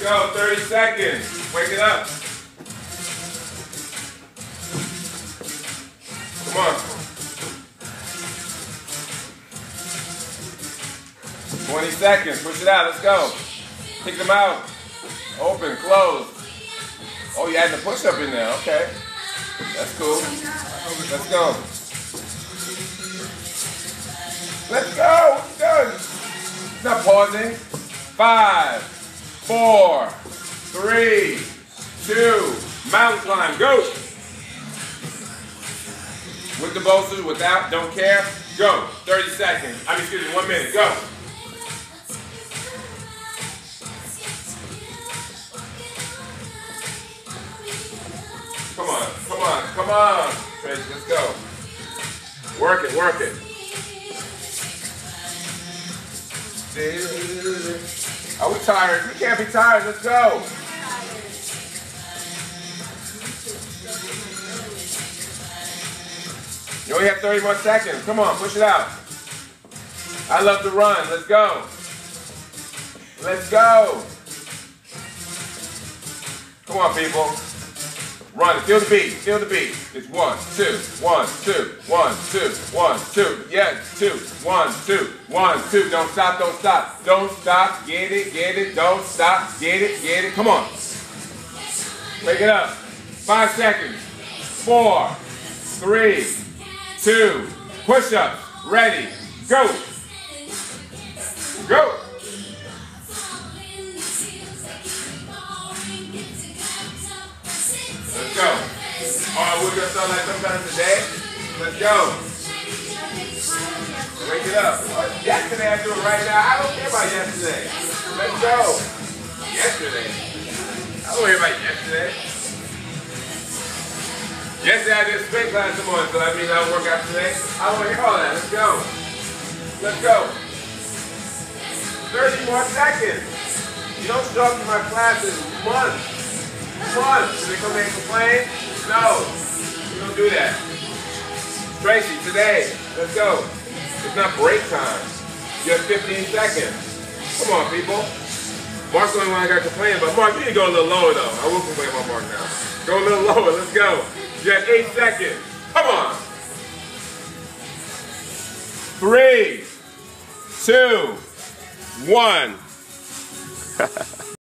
Let's go. 30 seconds. Wake it up. Come on. 20 seconds. Push it out. Let's go. Kick them out. Open, close. Oh, you had the push up in there. Okay. That's cool. Let's go. Let's go. Done. Not pausing. Five, four, three, two, mountain climb. Go. With the bolsters, without, don't care. Go. 30 seconds. I mean, excuse me, one minute. Go. Come on, come on, come on. Tracy, let's go. Work it, work it. Are we tired? We can't be tired. Let's go. You only have 30 more seconds. Come on, push it out. I love to run. Let's go. Let's go. Come on, people. Run. Feel the beat. Feel the beat. It's one, two, one, two, one, two, one, two. Yes, two, one, two, one, two. Don't stop. Don't stop. Don't stop. Get it. Get it. Don't stop. Get it. Get it. Come on. Wake it up. Five seconds. Four, three, two. Push up. Ready. Go. Go. All right, we're gonna start like sometime today. Let's go. Wake it up. Yesterday I do it right now. I don't care about yesterday. Let's go. Yesterday. I don't care about yesterday. Yesterday I did spin class this morning, so that means I'll work out today. I don't hear all that. Let's go. Let's go. 30 more seconds. You don't show to my classes months. Months. Do they come here and complain? No. We don't do that. Tracy, today, let's go. It's not break time. You have 15 seconds. Come on, people. Mark's the only one I got complaining about. Mark, you need to go a little lower, though. I will complain about Mark now. Go a little lower. Let's go. You have eight seconds. Come on. Three, two, one.